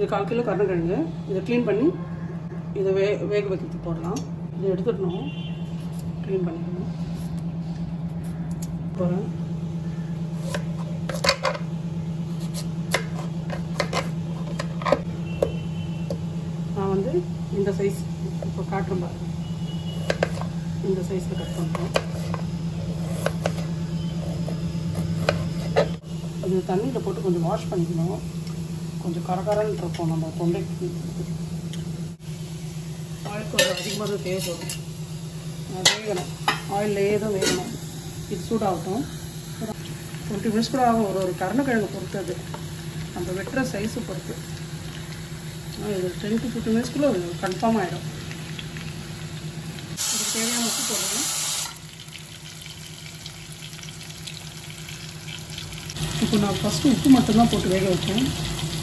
இது கால் கிலோ கருணக்கிழங்கு. இதை க்ளீன் பண்ணி இதை வே வேக வைக்கிறதுக்கு போடலாம். இதை எடுத்துடணும். க்ளீன் பண்ணிக்கணும் போகிறேன் நான் வந்து இந்த சைஸ் இப்போ காட்டுறேன் பாருங்க. இந்த சைஸில் கட் பண்ணுறோம் இது தண்ணியில் போட்டு கொஞ்சம் வாஷ் பண்ணிக்கணும். கொஞ்சம் கரகரன்னு இருக்கும். நம்ம தொண்டைக்கு ஆயில் கொஞ்சம் அதிகமாக தேவைப்படும். வேகணும். ஆயிலே தான் வேகணும். இது சூடாகட்டும். டுவெண்ட்டி மினிட்ஸ் கூட ஆகும். ஒரு ஒரு கருணக்கிழங்கு பொறுத்து அது. நம்ம வெட்டுற சைஸை பொறுத்து. இது டென் டு ஃபிஃப்டி மினிட்ஸ்க்குள்ளே கன்ஃபார்ம் ஆகிடும் இதுக்கு தேவையான உப்பு போடணும். இப்போ நான் ஃபஸ்ட்டு உப்பு மட்டும்தான் போட்டு வேக வச்சேன்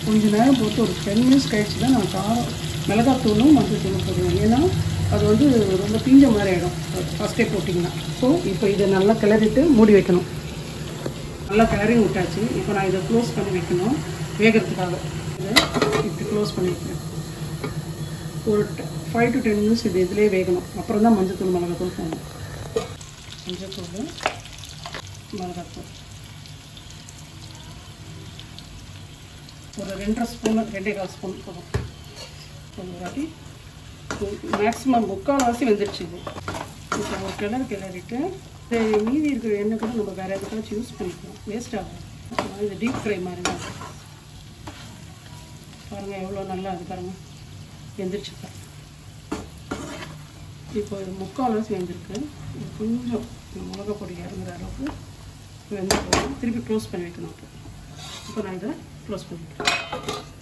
கொஞ்ச நேரம் போட்டு ஒரு டென் மினிட்ஸ் கழிச்சு தான் நான் காரம் மிளகாத்தூளும் மஞ்சள் தூளும் போடுவேன். ஏன்னா அது வந்து ரொம்ப தீஞ்ச மாதிரி ஆகிடும் ஃபஸ்ட்டே போட்டிங்கன்னா. ஸோ இப்போ இதை நல்லா கிளறிட்டு மூடி வைக்கணும். நல்லா கிளறி விட்டாச்சு. இப்போ நான் இதை க்ளோஸ் பண்ணி வைக்கணும். வேகிறதுக்காக. இதை இப்படி க்ளோஸ் பண்ணி வைக்கிறேன். ஒரு ஃபைவ் டு டென் மினிட்ஸ் இது இதிலே வேகணும். அப்புறம் தான் மஞ்சள் தூள் மிளகாத்தூள் போகணும் மஞ்சள் தூள் மிளகாத்தூள் ஒரு ரெண்டரை ஸ்பூன் ரெண்டே கால் ஸ்பூன் போதும். ஒரு வாட்டி. மேக்ஸிமம் முக்கால்வாசி வெந்துடுச்சு இது. இப்போ ஒரு கிணறு கிளறிட்டு இது மீதி இருக்கிற எண்ணெய் கூட நம்ம வேறு எதுக்காச்சும் யூஸ் பண்ணிக்கலாம். வேஸ்ட் ஆகும். இது டீப் ஃப்ரை மாதிரி தான். பாருங்கள் எவ்வளோ நல்லா அது பாருங்கள் வெந்துருச்சு இப்போ இது முக்கால்வாசி வெந்திருக்கு. இது கொஞ்சம் இந்த மிளகா பொடி இறங்குற அளவுக்கு வெந்து போகும் திருப்பி க்ளோஸ் பண்ணி வைக்கணும் அப்போ. இப்போ நான் இதை க்ளோஸ் பண்ணிக்கிறேன்